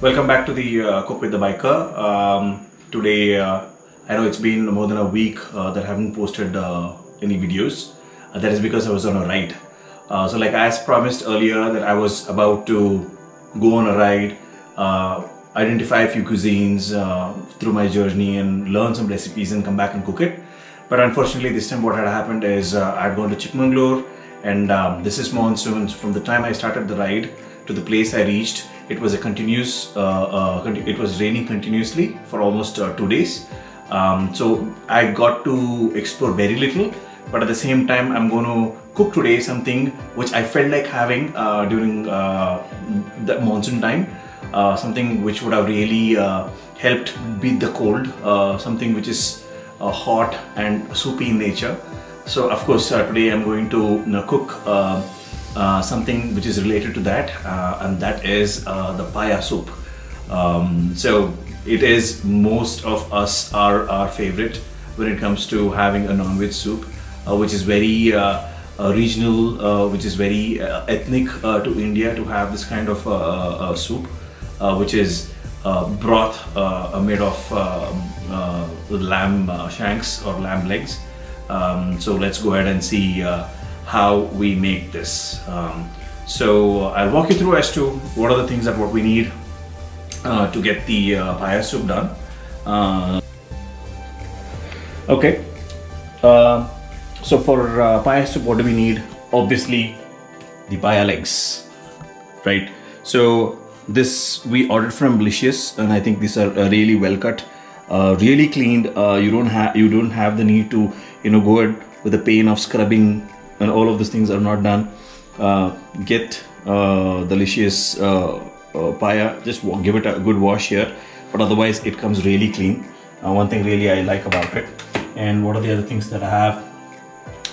Welcome back to the uh, Cook with the Biker. Um, today, uh, I know it's been more than a week uh, that I haven't posted uh, any videos. Uh, that is because I was on a ride. Uh, so, like as promised earlier, that I was about to go on a ride, identify a few cuisines through my journey, and learn some recipes and come back and cook it. But unfortunately, this time what had happened is I'd gone to Chikmagalur, and um, this is monsoon. From the time I started the ride to the place I reached, it was a continuous. Uh, uh, it was raining continuously for almost uh, two days. Um, so I got to explore very little, but at the same time, I'm going to cook today something which I felt like having uh, during uh, the monsoon time. Something which would have really helped beat the cold. Something which is hot and soupy in nature. So of course uh, today I'm going to you know, cook uh, uh, something which is related to that, uh, and that is uh, the paya soup. Um, so it is most of us are our favorite when it comes to having a non-veg soup, uh, which is very uh, uh regional, uh, which is very uh, ethnic to India to have this kind of soup, which is broth made of lamb shanks or lamb legs. Um, so let's go ahead and see how we make this. Um, so I'll walk you through as to what are the things that what we need uh, to get the uh, paya soup done. Uh, okay. Uh, so for uh, paya soup, what do we need? Obviously, the paya legs, right? So this we ordered from Licious, and I think these are uh, really well cut, uh, really cleaned. Uh, you don't have you don't have the need to you know go ahead with the pain of scrubbing, and all of these things are not done. Uh, get uh, Licious uh, uh, paya, just give it a good wash here, but otherwise it comes really clean. Uh, one thing really I like about it. And what are the other things that I have?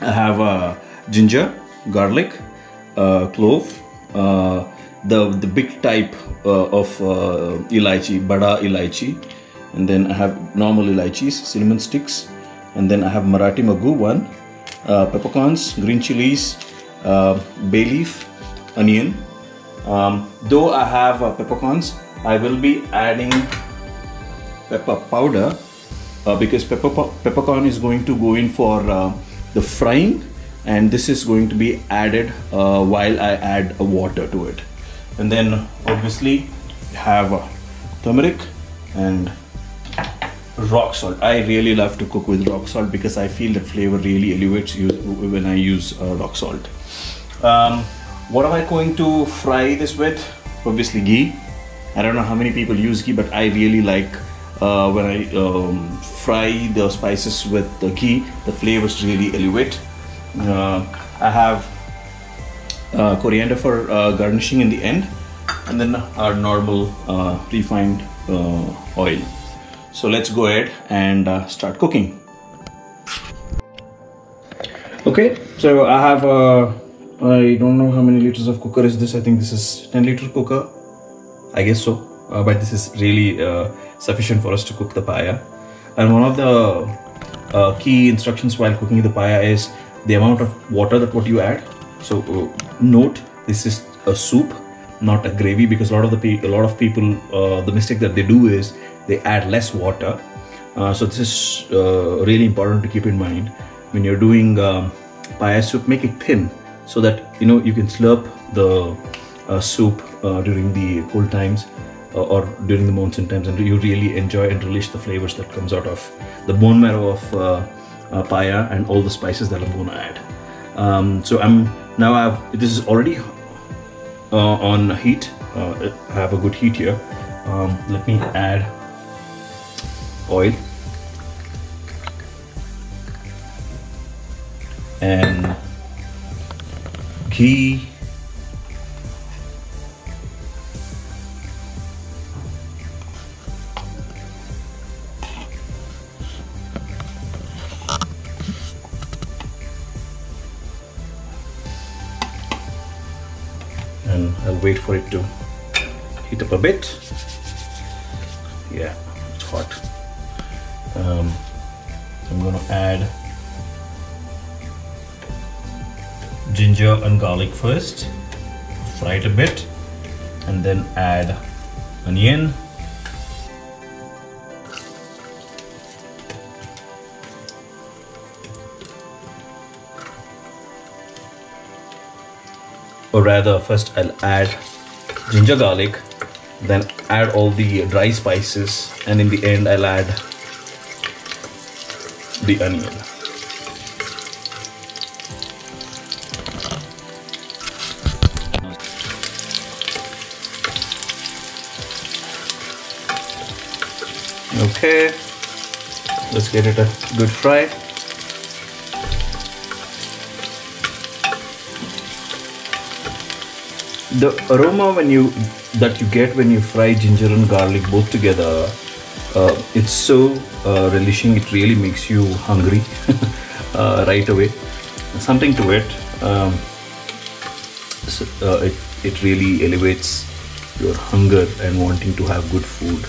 I have ginger, garlic, clove, the the big type of elaichi, bada elaichi, and then I have normal elaichis, cinnamon sticks, and then I have Marathi moggu one, peppercorns, green chilies, uh, bay leaf, onion. Um, though I have uh, peppercorns, I will be adding pepper powder uh, because pepper peppercorn is going to go in for uh, the frying and this is going to be added uh, while I add uh, water to it and then obviously have uh, turmeric and rock salt I really love to cook with rock salt because I feel that flavor really elevates you when I use uh, rock salt um, what am I going to fry this with obviously ghee I don't know how many people use ghee, but I really like uh, when I um, fry the spices with the ghee. The flavors really elevate. Uh, I have uh, coriander for uh, garnishing in the end, and then our normal uh, refined oil. So let's go ahead and uh, start cooking. Okay, so I have uh, I don't know how many liters of cooker is this. I think this is 10 liter cooker. I guess so. Uh, but this is really uh, sufficient for us to cook the paya. And one of the uh, key instructions while cooking the paya is the amount of water that what you add. So uh, note this is a soup, not a gravy, because a lot of the a lot of people the mistake that they do is they add less water. Uh, so this is uh, really important to keep in mind when you're doing um, soup. Make it thin so that you know you can slurp the uh, soup uh, during the cold times uh, or during the monsoon times and you really enjoy and relish the flavors that comes out of the bone marrow of uh, paya and all the spices that I'm to add. Um, so I'm now I have this is already on heat. I have a good heat here. Um, let me add oil and ghee and I'll wait for it to heat up a bit. Yeah, it's hot. Um, I'm gonna add ginger and garlic first, fry it a bit, and then add onion. Or rather, first I'll add ginger garlic, then add all the dry spices, and in the end, I'll add the onion. Okay, let's get it a good fry. The aroma when you that you get when you fry ginger and garlic both together, uh, it's so uh, relishing. It really makes you hungry uh, right away. Something to it. Um, so, uh, it it really elevates your hunger and wanting to have good food.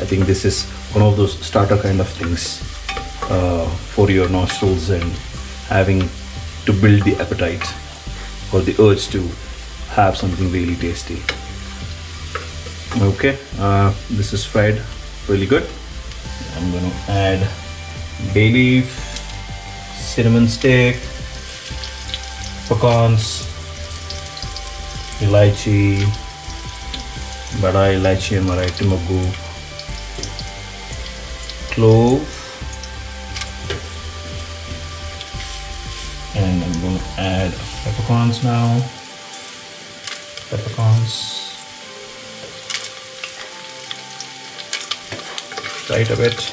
I think this is one of those starter kind of things uh, for your nostrils and having to build the appetite or the urge to have something really tasty. Okay, uh, this is fried really good. I'm gonna add bay leaf, cinnamon stick, pecans, elaichi, bada elaichi and marathi clove, and I'm gonna add peppercorns now. Peppercorns. Right a bit.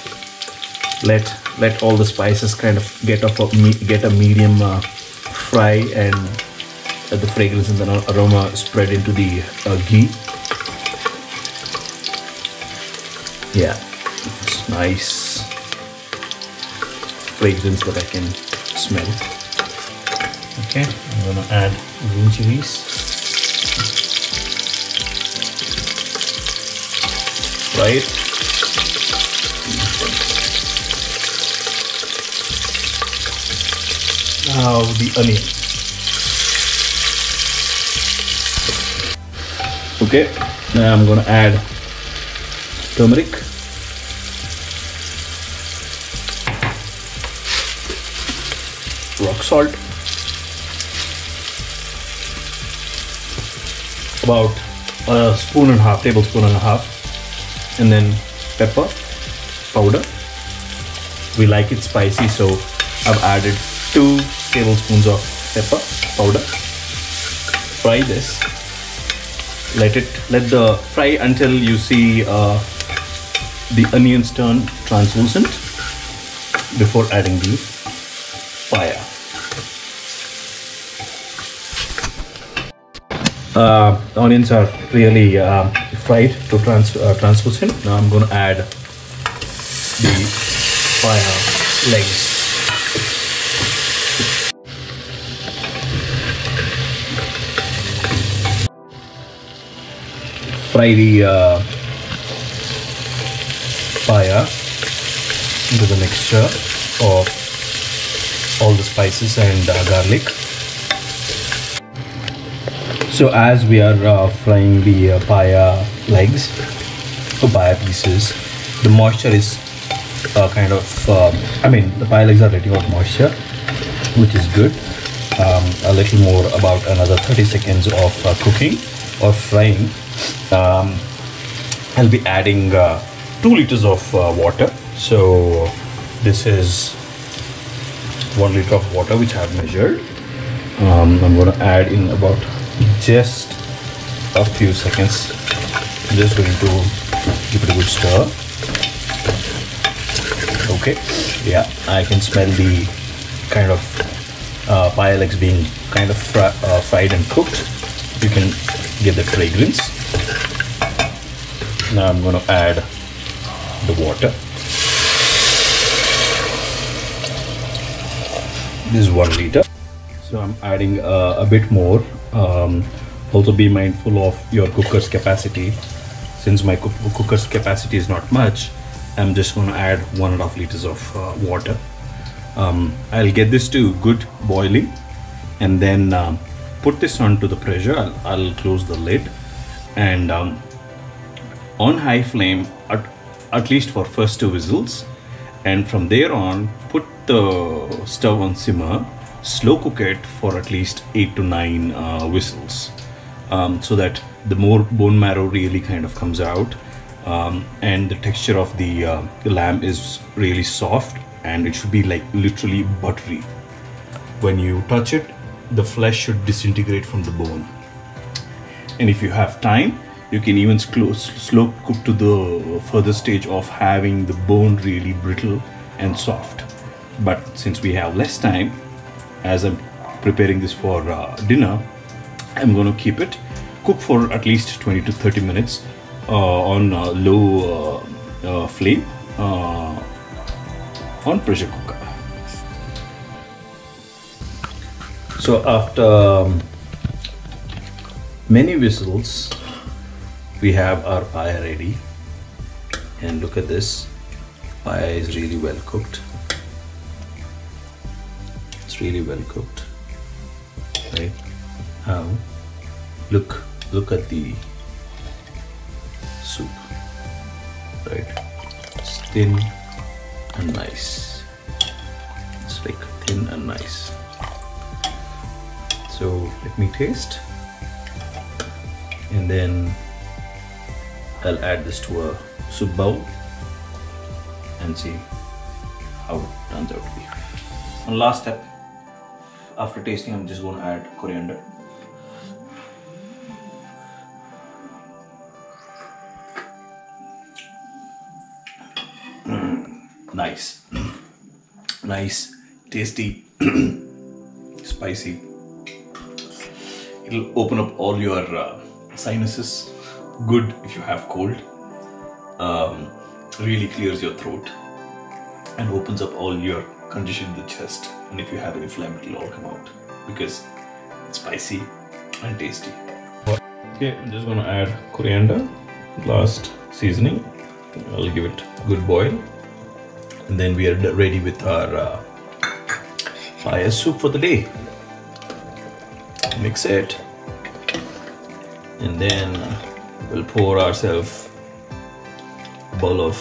Let let all the spices kind of get off a get a medium uh, fry and uh, the fragrance and the aroma spread into the uh, ghee. Yeah it's nice fragrance that I can smell. Okay I'm gonna add green chilies. Right now the onion. Okay. Now I'm gonna add turmeric. Rock salt. About a spoon and a half tablespoon and a half. And then pepper powder. We like it spicy so I've added two tablespoons of pepper powder. Fry this. Let it let the fry until you see uh, the onions turn translucent before adding the paya. Uh, onions are really uh, fried to trans uh, translucent. Now I'm going to add the paya legs fry the uh, paya into the mixture of all the spices and uh, garlic. So as we are uh, frying the uh, paya legs or paya pieces, the moisture is uh, kind of, um, I mean, the paya legs are letting out moisture, which is good. Um, a little more about another 30 seconds of uh, cooking or frying. Um, I'll be adding uh, 2 liters of uh, water. So this is 1 liter of water which I have measured. Um, I'm going to add in about just a few seconds. I'm just going to give it a good stir okay. Yeah I can smell the kind of uh, being kind of fr uh, fried and cooked. You can get the fragrance now I'm going to add the water. This is one liter. So I'm adding uh, a bit more. Um, also be mindful of your cooker's capacity. Since my cooker's capacity is not much I'm just going to add one and a half liters of uh, water. Um, I'll get this to good boiling and then um, put this onto the pressure. I'll, I'll, close the lid and um, on high flame at, at least for first two whistles and from there on put the stove on simmer slow cook it for at least 8 to 9 uh, whistles um, so that the more bone marrow really kind of comes out um, and the texture of the uh, lamb is really soft and it should be like literally buttery. When you touch it the flesh should disintegrate from the bone. And if you have time you can even slow cook to the further stage of having the bone really brittle and soft. But since we have less time as I'm preparing this for uh, dinner I'm going to keep it cook for at least 20 to 30 minutes on uh, low uh, uh, flame uh, on pressure cooker. So after um, many whistles we have our paya ready. And look at this. Paya is really well cooked. It's really well cooked. Right? Now look look at the soup. Right? It's thin and nice. It's like thin and nice. So let me taste. And then I'll add this to a soup bowl and see how it turns out to be. One last step, after tasting I'm just going to add coriander. Nice, nice, tasty, spicy. It'll open up all your uh, sinuses good if you have cold. Um, really clears your throat and opens up all your condition in the chest. And if you have any phlegm it'll all come out because it's spicy and tasty. Okay i'm just gonna add coriander. Last seasoning. I'll give it a good boil and then we are ready with our uh, paya soup for the day mix it and then we'll pour ourselves a bowl of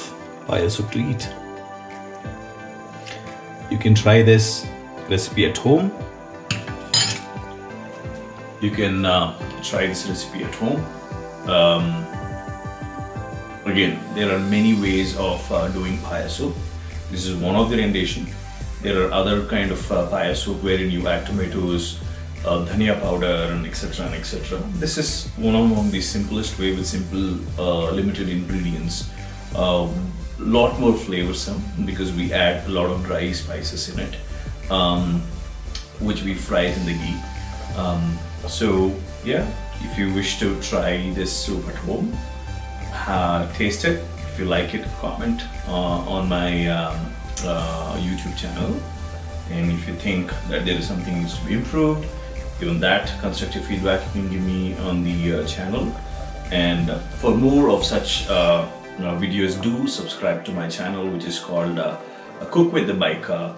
paya soup to eat. You can try this recipe at home. You can uh, try this recipe at home. Um, again, there are many ways of uh, doing paya soup. This is one of the rendition. There are other kind of uh, paya soup wherein you add tomatoes, uh, dhania powder and etc and etc this is one of the simplest way with simple uh, limited ingredients. A um, lot more flavorsome because we add a lot of dry spices in it um, which we fry in the ghee. Um, so yeah if you wish to try this soup at home uh, taste it if you like it comment uh, on my um, uh, YouTube channel. And if you think that there is something needs to be improved given that constructive feedback you can give me on the uh, channel. And uh, for more of such uh, videos do subscribe to my channel which is called uh, cook with the biker.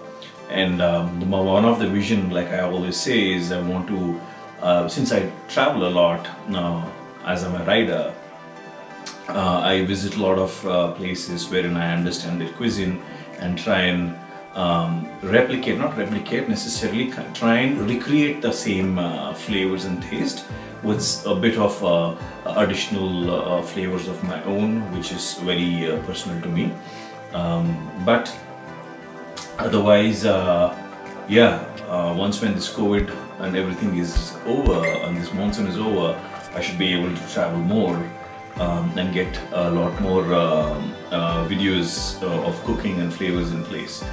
And um, one of the vision like I always say is I want to uh, since I travel a lot now as I'm a rider uh, I visit a lot of places wherein I understand their cuisine and try and um, replicate, not replicate necessarily, try and recreate the same uh, flavors and taste with a bit of uh, additional uh, flavors of my own, which is very uh, personal to me. Um, but otherwise, uh, yeah, uh, once when this COVID and everything is over and this monsoon is over, I should be able to travel more um, and get a lot more um, uh, videos uh, of cooking and flavors in place.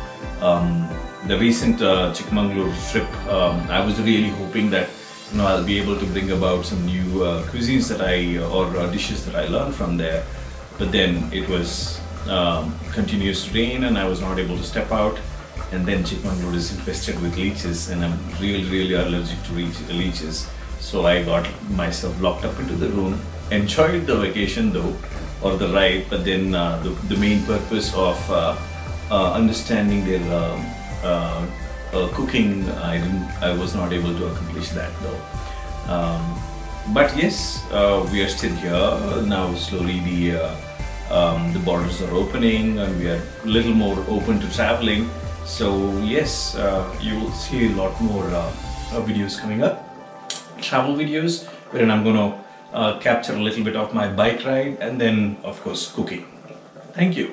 Um, the recent uh, Chikmagalur trip, um, I was really hoping that you know I'll be able to bring about some new uh, cuisines that I or uh, dishes that I learned from there. But then it was um, continuous rain and I was not able to step out. And then Chikmagalur is infested with leeches, and I'm really, really allergic to leeches. So I got myself locked up into the room enjoyed the vacation though, or the ride, but then uh, the, the main purpose of uh, uh, understanding their um, cooking, I didn't, I was not able to accomplish that though. Um, but yes, we are still here now. Slowly, the um, the borders are opening, and we are a little more open to traveling. So yes, uh, you will see a lot more uh, videos coming up, travel videos, wherein I'm going to Uh, capture a little bit of my bike ride, and then of course cooking. Thank you.